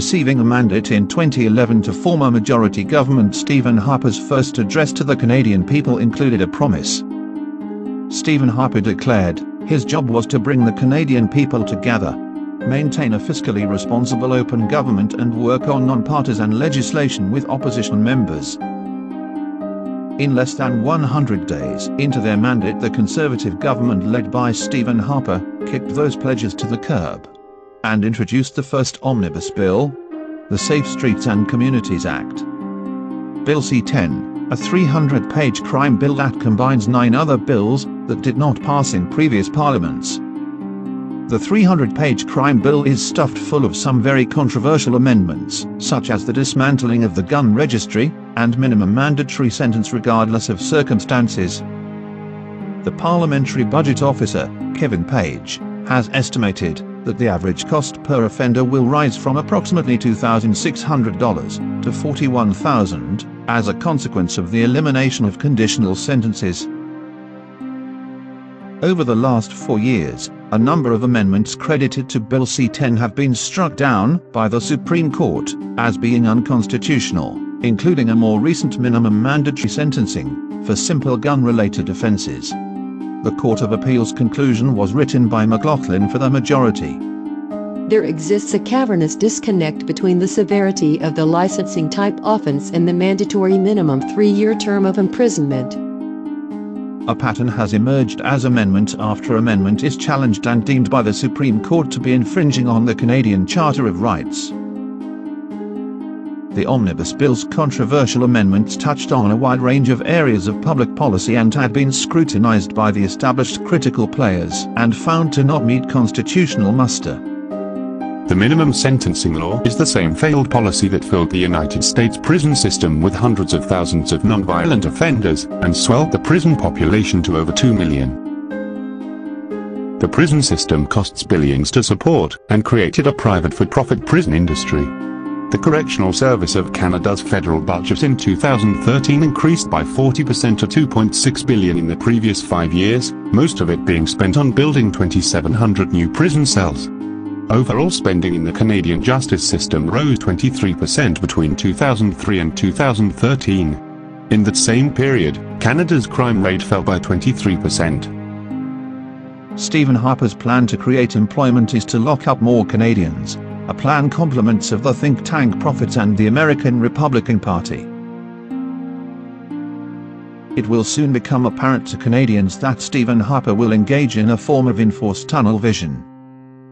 Receiving a mandate in 2011 to form a majority government Stephen Harper's first address to the Canadian people included a promise. Stephen Harper declared, his job was to bring the Canadian people together, maintain a fiscally responsible open government and work on non-partisan legislation with opposition members. In less than 100 days into their mandate the Conservative government led by Stephen Harper kicked those pledges to the curb and introduced the first omnibus bill, the Safe Streets and Communities Act. Bill C-10, a 300-page crime bill that combines nine other bills that did not pass in previous parliaments. The 300-page crime bill is stuffed full of some very controversial amendments, such as the dismantling of the gun registry, and minimum mandatory sentence regardless of circumstances. The Parliamentary Budget Officer, Kevin Page, has estimated that the average cost per offender will rise from approximately $2,600 to $41,000 as a consequence of the elimination of conditional sentences. Over the last four years, a number of amendments credited to Bill C-10 have been struck down by the Supreme Court as being unconstitutional, including a more recent minimum mandatory sentencing for simple gun-related offenses. The Court of Appeal's conclusion was written by McLachlin for the majority. There exists a cavernous disconnect between the severity of the licensing type offense and the mandatory minimum three-year term of imprisonment. A pattern has emerged as amendment after amendment is challenged and deemed by the Supreme Court to be infringing on the Canadian Charter of Rights. The Omnibus Bill's controversial amendments touched on a wide range of areas of public policy and had been scrutinized by the established critical players and found to not meet constitutional muster. The minimum sentencing law is the same failed policy that filled the United States prison system with hundreds of thousands of nonviolent offenders and swelled the prison population to over 2 million. The prison system costs billions to support and created a private for-profit prison industry. The Correctional Service of Canada's federal budget in 2013 increased by 40% to 2.6 billion in the previous five years, most of it being spent on building 2,700 new prison cells. Overall spending in the Canadian justice system rose 23% between 2003 and 2013. In that same period, Canada's crime rate fell by 23%. Stephen Harper's plan to create employment is to lock up more Canadians, a plan complements of the think tank Prophets and the American Republican Party. It will soon become apparent to Canadians that Stephen Harper will engage in a form of enforced tunnel vision.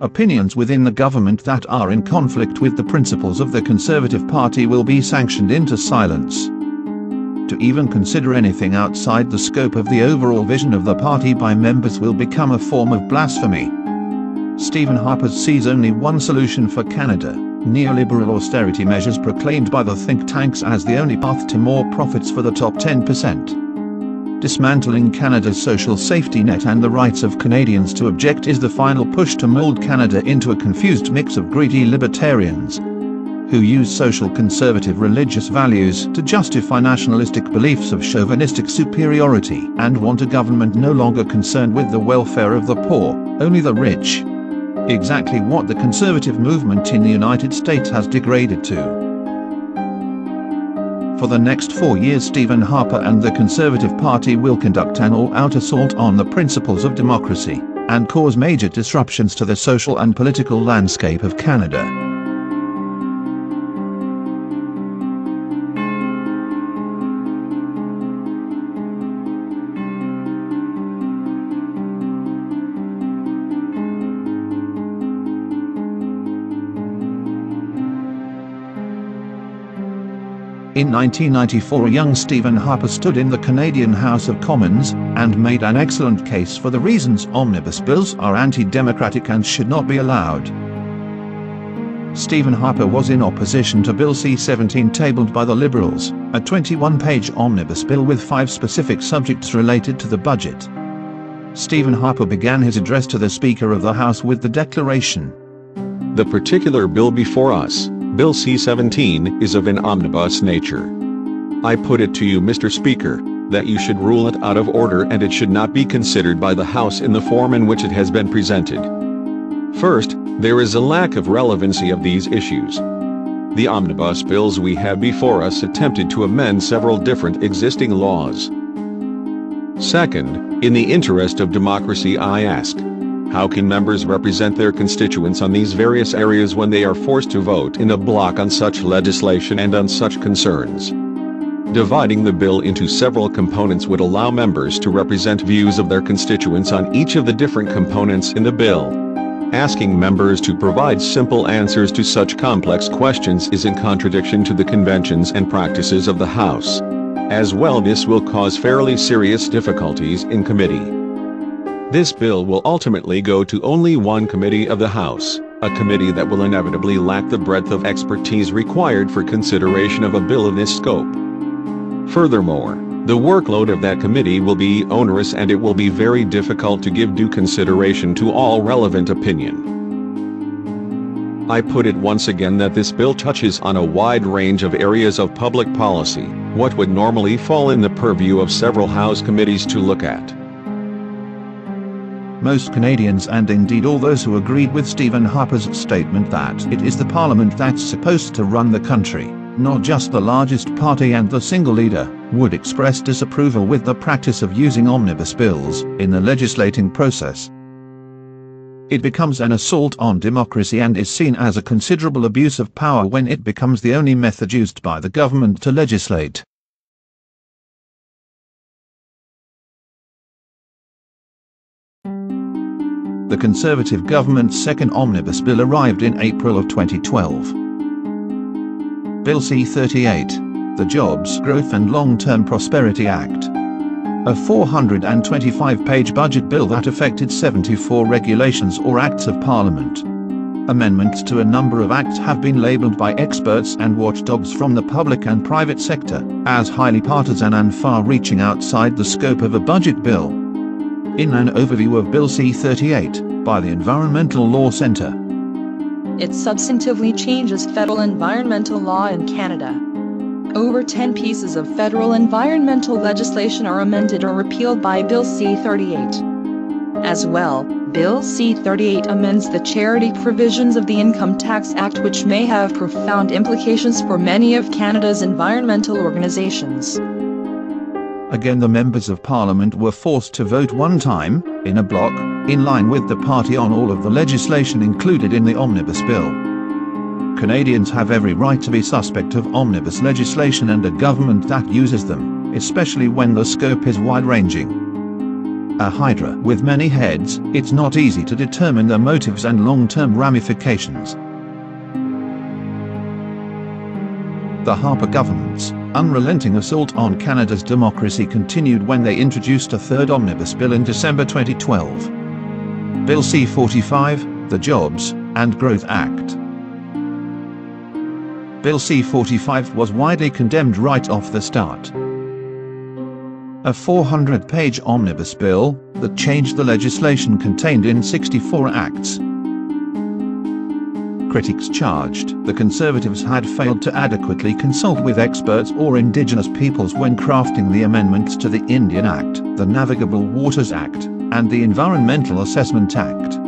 Opinions within the government that are in conflict with the principles of the Conservative Party will be sanctioned into silence. To even consider anything outside the scope of the overall vision of the party by members will become a form of blasphemy. Stephen Harper sees only one solution for Canada, neoliberal austerity measures proclaimed by the think tanks as the only path to more profits for the top 10%. Dismantling Canada's social safety net and the rights of Canadians to object is the final push to mold Canada into a confused mix of greedy libertarians who use social conservative religious values to justify nationalistic beliefs of chauvinistic superiority and want a government no longer concerned with the welfare of the poor, only the rich. Exactly what the conservative movement in the United States has degraded to. For the next four years Stephen Harper and the Conservative Party will conduct an all-out assault on the principles of democracy, and cause major disruptions to the social and political landscape of Canada. In 1994 young Stephen Harper stood in the Canadian House of Commons and made an excellent case for the reasons omnibus bills are anti-democratic and should not be allowed. Stephen Harper was in opposition to Bill C-17 tabled by the Liberals, a 21-page omnibus bill with five specific subjects related to the budget. Stephen Harper began his address to the Speaker of the House with the declaration. The particular bill before us, Bill C-17, is of an omnibus nature. I put it to you Mr. Speaker, that you should rule it out of order and it should not be considered by the House in the form in which it has been presented. First, there is a lack of relevancy of these issues. The omnibus bills we have before us attempted to amend several different existing laws. Second, in the interest of democracy I ask, how can members represent their constituents on these various areas when they are forced to vote in a block on such legislation and on such concerns? Dividing the bill into several components would allow members to represent views of their constituents on each of the different components in the bill. Asking members to provide simple answers to such complex questions is in contradiction to the conventions and practices of the House. As well this will cause fairly serious difficulties in committee. This bill will ultimately go to only one committee of the House, a committee that will inevitably lack the breadth of expertise required for consideration of a bill of this scope. Furthermore, the workload of that committee will be onerous and it will be very difficult to give due consideration to all relevant opinion. I put it once again that this bill touches on a wide range of areas of public policy, what would normally fall in the purview of several House committees to look at. Most Canadians and indeed all those who agreed with Stephen Harper's statement that it is the parliament that's supposed to run the country, not just the largest party and the single leader, would express disapproval with the practice of using omnibus bills in the legislating process. It becomes an assault on democracy and is seen as a considerable abuse of power when it becomes the only method used by the government to legislate. The Conservative government's second omnibus bill arrived in April of 2012. Bill C-38, the Jobs, Growth and Long-Term Prosperity Act. A 425-page budget bill that affected 74 regulations or acts of parliament. Amendments to a number of acts have been labeled by experts and watchdogs from the public and private sector as highly partisan and far-reaching outside the scope of a budget bill in an overview of Bill C-38 by the Environmental Law Centre. It substantively changes federal environmental law in Canada. Over 10 pieces of federal environmental legislation are amended or repealed by Bill C-38. As well, Bill C-38 amends the charity provisions of the Income Tax Act which may have profound implications for many of Canada's environmental organizations. Again the members of parliament were forced to vote one time, in a block, in line with the party on all of the legislation included in the omnibus bill. Canadians have every right to be suspect of omnibus legislation and a government that uses them, especially when the scope is wide-ranging. A hydra with many heads, it's not easy to determine their motives and long-term ramifications. The Harper government's unrelenting assault on Canada's democracy continued when they introduced a third omnibus bill in December 2012. Bill C-45, the Jobs and Growth Act. Bill C-45 was widely condemned right off the start. A 400-page omnibus bill that changed the legislation contained in 64 acts Critics charged the Conservatives had failed to adequately consult with experts or Indigenous peoples when crafting the amendments to the Indian Act, the Navigable Waters Act, and the Environmental Assessment Act.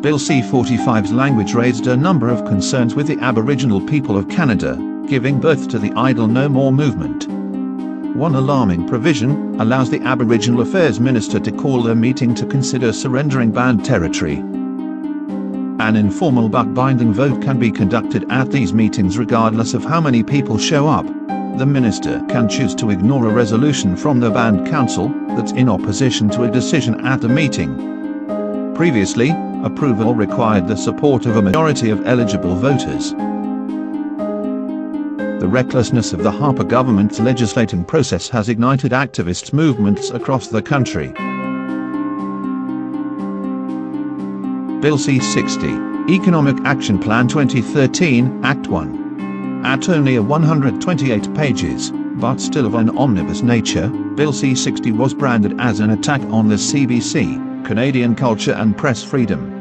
Bill C-45's language raised a number of concerns with the Aboriginal people of Canada, giving birth to the Idle No More movement. One alarming provision allows the Aboriginal Affairs Minister to call a meeting to consider surrendering band territory. An informal but binding vote can be conducted at these meetings regardless of how many people show up. The minister can choose to ignore a resolution from the band council that's in opposition to a decision at the meeting. Previously, approval required the support of a majority of eligible voters. The recklessness of the Harper government's legislating process has ignited activist movements across the country. Bill C-60, Economic Action Plan 2013, Act 1. At only a 128 pages, but still of an omnibus nature, Bill C-60 was branded as an attack on the CBC, Canadian culture and press freedom.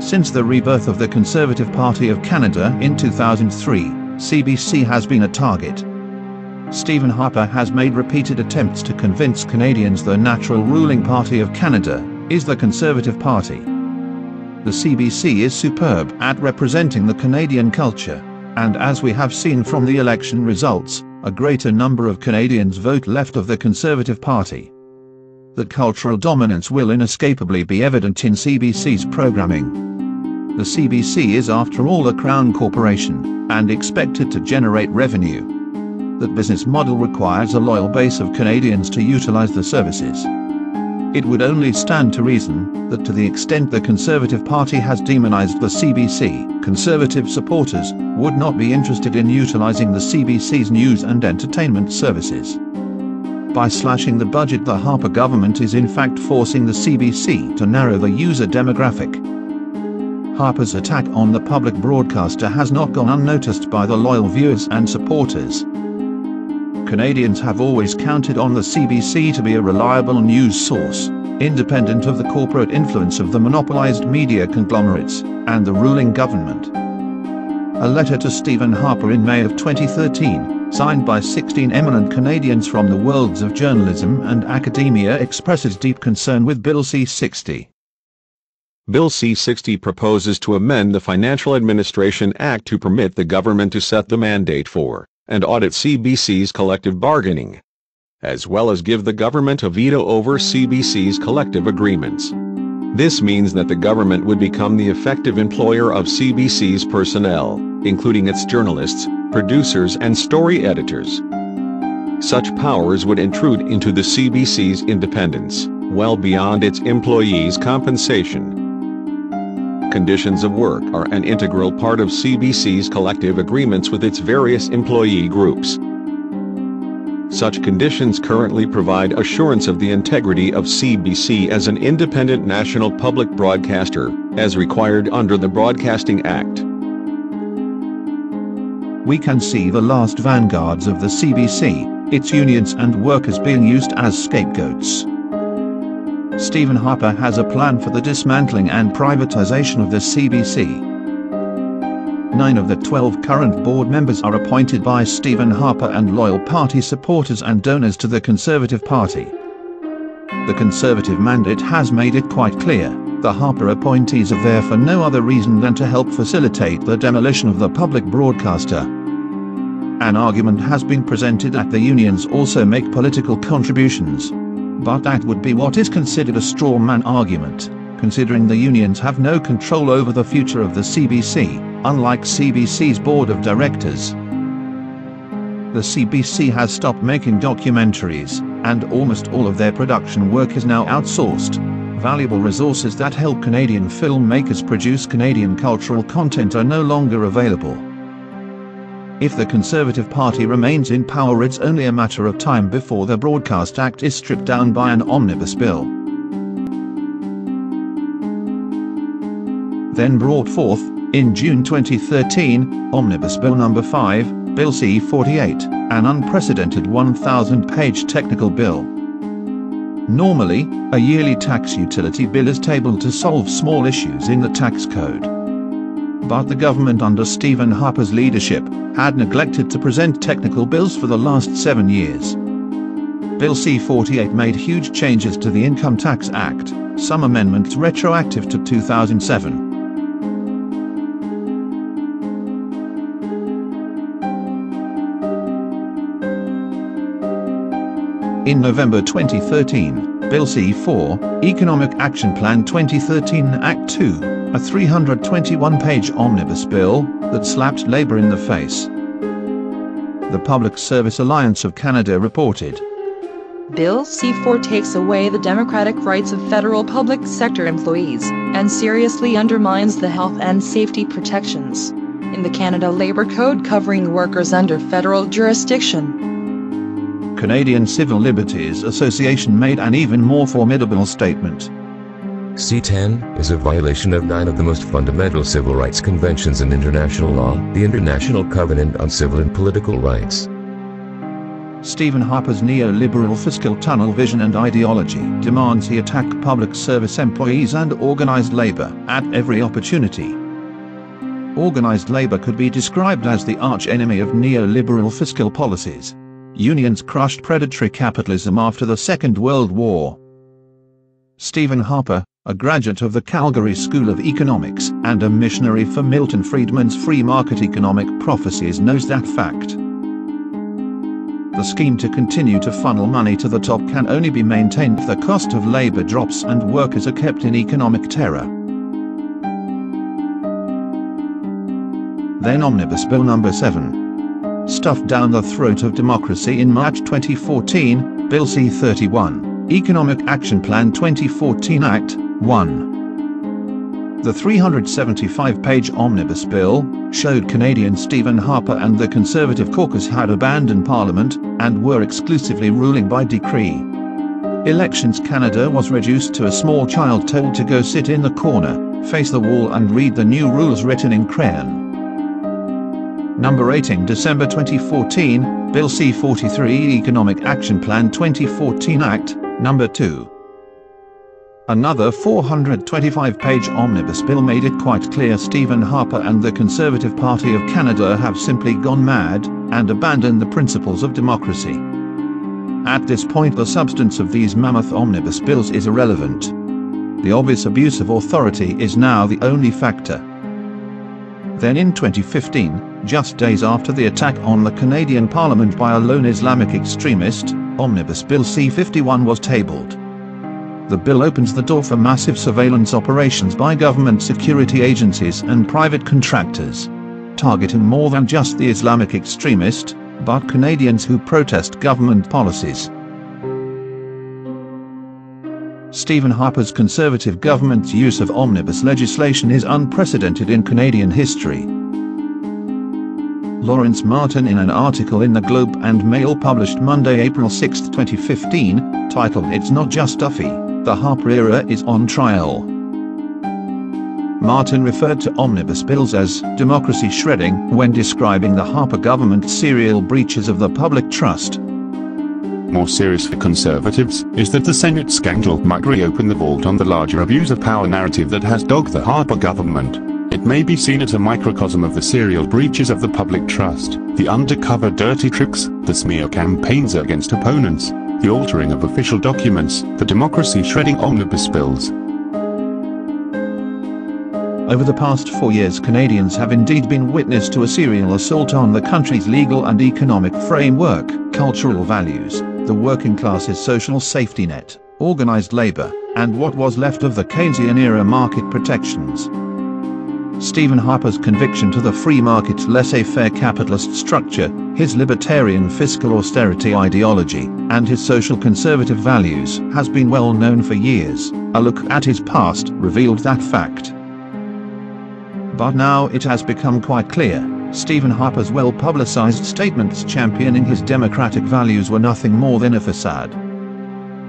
Since the rebirth of the Conservative Party of Canada in 2003, CBC has been a target. Stephen Harper has made repeated attempts to convince Canadians the natural ruling party of Canada is the Conservative Party. The CBC is superb at representing the Canadian culture, and as we have seen from the election results, a greater number of Canadians vote left of the Conservative Party. The cultural dominance will inescapably be evident in CBC's programming. The CBC is after all a crown corporation, and expected to generate revenue. That business model requires a loyal base of Canadians to utilize the services. It would only stand to reason that to the extent the Conservative Party has demonized the CBC, Conservative supporters would not be interested in utilizing the CBC's news and entertainment services. By slashing the budget the Harper government is in fact forcing the CBC to narrow the user demographic. Harper's attack on the public broadcaster has not gone unnoticed by the loyal viewers and supporters. Canadians have always counted on the CBC to be a reliable news source, independent of the corporate influence of the monopolized media conglomerates and the ruling government. A letter to Stephen Harper in May of 2013, signed by 16 eminent Canadians from the worlds of journalism and academia expresses deep concern with Bill C-60. Bill C-60 proposes to amend the Financial Administration Act to permit the government to set the mandate for and audit CBC's collective bargaining, as well as give the government a veto over CBC's collective agreements. This means that the government would become the effective employer of CBC's personnel, including its journalists, producers and story editors. Such powers would intrude into the CBC's independence, well beyond its employees' compensation. Conditions of work are an integral part of CBC's collective agreements with its various employee groups. Such conditions currently provide assurance of the integrity of CBC as an independent national public broadcaster, as required under the Broadcasting Act. We can see the last vanguards of the CBC, its unions and workers being used as scapegoats. Stephen Harper has a plan for the dismantling and privatization of the CBC. Nine of the 12 current board members are appointed by Stephen Harper and loyal party supporters and donors to the Conservative Party. The Conservative mandate has made it quite clear, the Harper appointees are there for no other reason than to help facilitate the demolition of the public broadcaster. An argument has been presented that the unions also make political contributions but that would be what is considered a straw man argument, considering the unions have no control over the future of the CBC, unlike CBC's board of directors. The CBC has stopped making documentaries, and almost all of their production work is now outsourced. Valuable resources that help Canadian filmmakers produce Canadian cultural content are no longer available. If the Conservative Party remains in power it's only a matter of time before the Broadcast Act is stripped down by an omnibus bill. Then brought forth, in June 2013, Omnibus Bill No. 5, Bill C-48, an unprecedented 1,000-page technical bill. Normally, a yearly tax utility bill is tabled to solve small issues in the tax code but the government under Stephen Harper's leadership had neglected to present technical bills for the last seven years. Bill C-48 made huge changes to the Income Tax Act, some amendments retroactive to 2007. In November 2013, Bill C-4, Economic Action Plan 2013 Act 2, a 321-page omnibus bill that slapped Labour in the face. The Public Service Alliance of Canada reported. Bill C-4 takes away the democratic rights of federal public sector employees and seriously undermines the health and safety protections in the Canada Labour Code covering workers under federal jurisdiction. Canadian Civil Liberties Association made an even more formidable statement. C10 is a violation of nine of the most fundamental civil rights conventions in international law, the International Covenant on Civil and Political Rights. Stephen Harper's neoliberal fiscal tunnel vision and ideology demands he attack public service employees and organized labor at every opportunity. Organized labor could be described as the arch-enemy of neoliberal fiscal policies. Unions crushed predatory capitalism after the Second World War. Stephen Harper, a graduate of the Calgary School of Economics and a missionary for Milton Friedman's free market economic prophecies knows that fact. The scheme to continue to funnel money to the top can only be maintained if the cost of labor drops and workers are kept in economic terror. Then Omnibus Bill number 7. Stuffed down the throat of democracy in March 2014, Bill C-31, Economic Action Plan 2014 Act, 1. The 375-page Omnibus Bill showed Canadian Stephen Harper and the Conservative caucus had abandoned Parliament and were exclusively ruling by decree. Elections Canada was reduced to a small child told to go sit in the corner, face the wall and read the new rules written in crayon. Number 18 December 2014, Bill C-43 Economic Action Plan 2014 Act, Number 2. Another 425-page omnibus bill made it quite clear Stephen Harper and the Conservative Party of Canada have simply gone mad and abandoned the principles of democracy. At this point the substance of these mammoth omnibus bills is irrelevant. The obvious abuse of authority is now the only factor. Then in 2015, just days after the attack on the Canadian Parliament by a lone Islamic extremist, Omnibus Bill C-51 was tabled. The bill opens the door for massive surveillance operations by government security agencies and private contractors, targeting more than just the Islamic extremist, but Canadians who protest government policies. Stephen Harper's Conservative government's use of omnibus legislation is unprecedented in Canadian history. Lawrence Martin in an article in the Globe and Mail published Monday, April 6, 2015, titled It's Not Just Duffy, the Harper era is on trial. Martin referred to omnibus bills as democracy shredding when describing the Harper government's serial breaches of the public trust. More serious for conservatives is that the Senate scandal might reopen the vault on the larger abuse of power narrative that has dogged the Harper government. It may be seen as a microcosm of the serial breaches of the public trust, the undercover dirty tricks, the smear campaigns against opponents, the altering of official documents, the democracy-shredding omnibus bills. Over the past four years Canadians have indeed been witness to a serial assault on the country's legal and economic framework, cultural values, the working class's social safety net, organized labor, and what was left of the Keynesian-era market protections. Stephen Harper's conviction to the free market laissez-faire capitalist structure, his libertarian fiscal austerity ideology, and his social conservative values has been well known for years. A look at his past revealed that fact. But now it has become quite clear, Stephen Harper's well-publicized statements championing his democratic values were nothing more than a facade.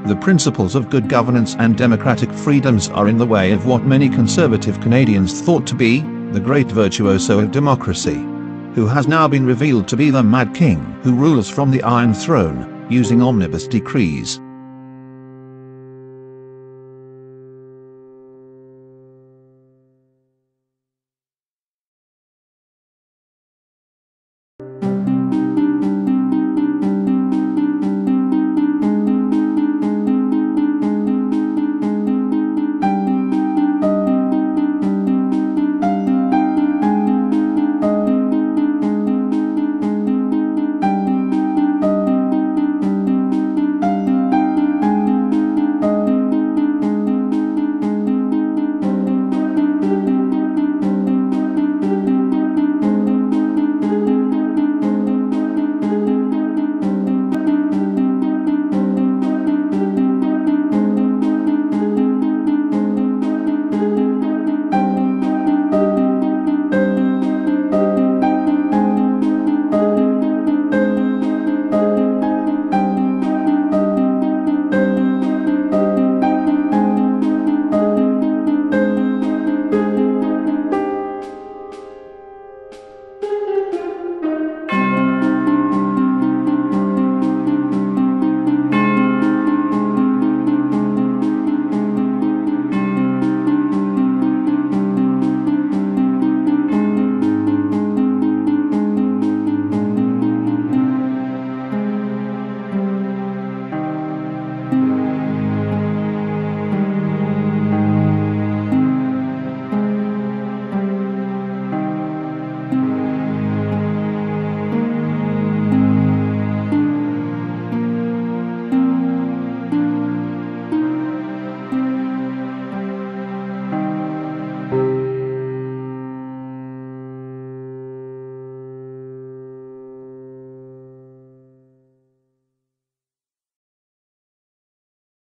The principles of good governance and democratic freedoms are in the way of what many conservative Canadians thought to be the great virtuoso of democracy, who has now been revealed to be the Mad King who rules from the Iron Throne, using omnibus decrees.